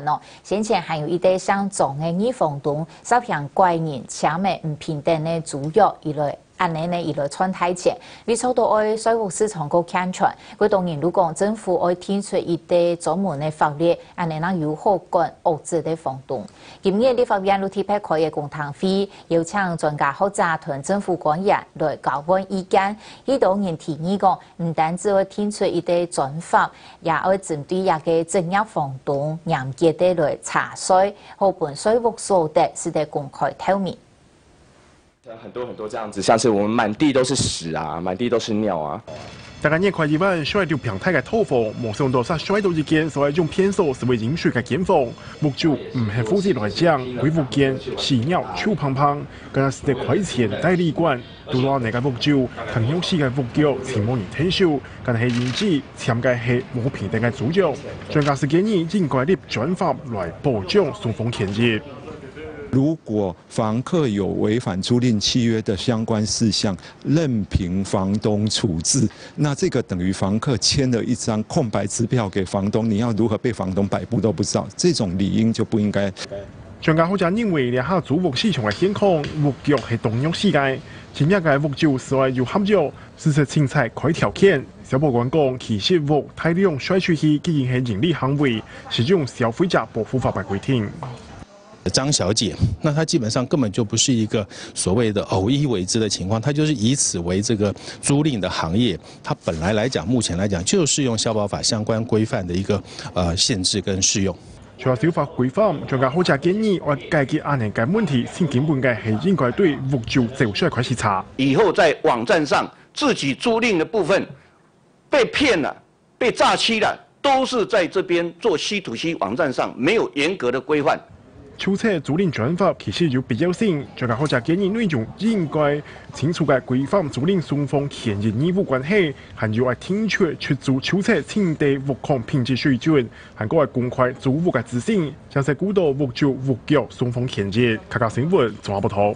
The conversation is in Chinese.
喏，先前还有一堆相总的逆风洞，少平怪人，前面唔平等的租约一类。安尼呢，一路穿太前，你抽到爱税务市场个看传，佢当然如果政府爱提出一啲专门的法律，安尼能有好管遏制的风动。今日立法院陆提派开嘅公堂会，邀请专家或者团政府官员来交换意见。伊当然提议讲，唔单止会提出一啲专法，也会针对一个正业风动严格的来查税，好本税务所得是得公开透明。很多很多这样子，像是我们满地都是屎啊，满地都是尿啊。大家年快一万，需要条平台嘅套房，冇上多少需要到一间，所以种偏数是为饮水嘅建房。目前唔系负责来讲，恢复间屎尿臭胖胖，更加是得亏钱代理管。除了那个目前，同样时间复旧，前冇人退休，更系因此参加系冇平等嘅主角。专家是建议应该立专法来保障送风权益。如果房客有违反租赁契约的相关事项，任凭房东处置，那这个等于房客签了一张空白支票给房东，你要如何被房东摆布都不知道，这种理应就不应该。专家好像认为，两下租屋市场的现况，物局是同样世界，前一个物主是要有合作，事实青菜开条件。小报官讲，其实屋大量甩出去，既然是盈利行为，是种消费者保护法规规定。张小姐，那她基本上根本就不是一个所谓的偶一为之的情况，她就是以此为这个租赁的行业，它本来来讲，目前来讲就是用消保法相关规范的一个呃限制跟适用。除了消法规范，专家好加建议，我解决安尼个问题，先根本嘅系应该对开始查。以后在网站上自己租赁的部分被骗了、被诈欺了，都是在这边做 C to C 网站上没有严格的规范。出车租赁转法其实有必要性，专家好者建议内容应该清楚的规范租赁双方权益义务关系，还有要听取出租出车清地物况品质水准，还个爱公开租物的资讯，像是古道物主物价双方权益，卡卡新闻综合不同。